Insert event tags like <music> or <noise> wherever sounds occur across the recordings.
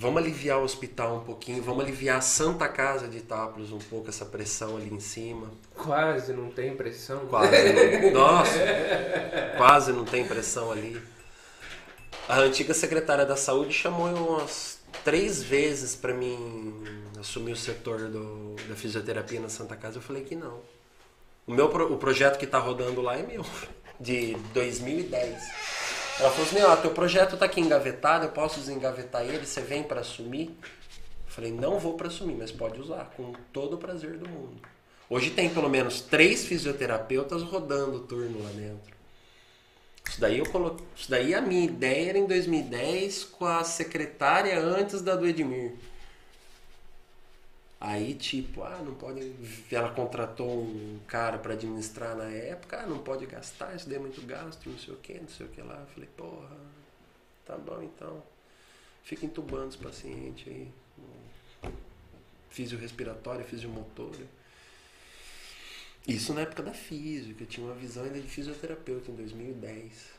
Vamos aliviar o hospital um pouquinho, vamos aliviar a Santa Casa de Itápolis um pouco, essa pressão ali em cima. Quase não tem pressão. Quase. <laughs> Nossa, quase não tem pressão ali. A antiga secretária da saúde chamou eu umas três vezes para mim assumir o setor do, da fisioterapia na Santa Casa. Eu falei que não. O, meu, o projeto que tá rodando lá é meu, de 2010. Ela falou assim, ó, teu projeto tá aqui engavetado, eu posso desengavetar ele, você vem para assumir? Eu falei, não vou para assumir, mas pode usar, com todo o prazer do mundo. Hoje tem pelo menos três fisioterapeutas rodando o turno lá dentro. Isso daí, eu colo... Isso daí a minha ideia era em 2010 com a secretária antes da do Edmir. Aí, tipo, ah, não pode. Ela contratou um cara pra administrar na época, ah, não pode gastar, isso daí é muito gasto, não sei o que, não sei o que lá. Eu falei, porra, tá bom então. Fica entubando os pacientes aí. Físio respiratório, motor. Isso na época da física, eu tinha uma visão ainda de fisioterapeuta em 2010.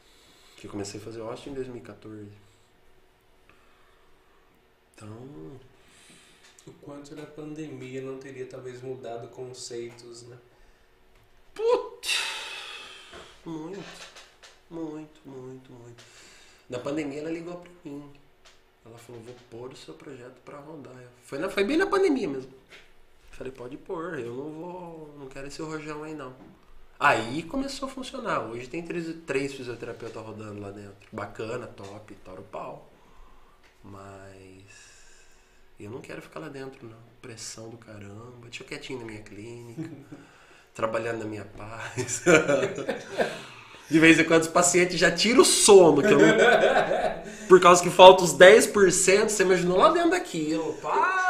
Que eu comecei a fazer osteo em 2014. Então, quanto na pandemia não teria talvez mudado conceitos, né? Putz, muito, muito, muito, muito. Na pandemia ela ligou pra mim. Ela falou, vou pôr o seu projeto pra rodar. Foi, na, foi bem na pandemia mesmo. Falei, pode pôr, eu não vou. não quero esse rojão aí não. Aí começou a funcionar. Hoje tem três, três fisioterapeutas rodando lá dentro. Bacana, top, tora o pau. Eu não quero ficar lá dentro, não. Pressão do caramba. Deixa eu quietinho na minha clínica. <laughs> trabalhando na minha paz. <laughs> De vez em quando os pacientes já tiram o sono, que eu não... <laughs> por causa que falta os 10%, você imaginou lá dentro daquilo. Uma